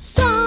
So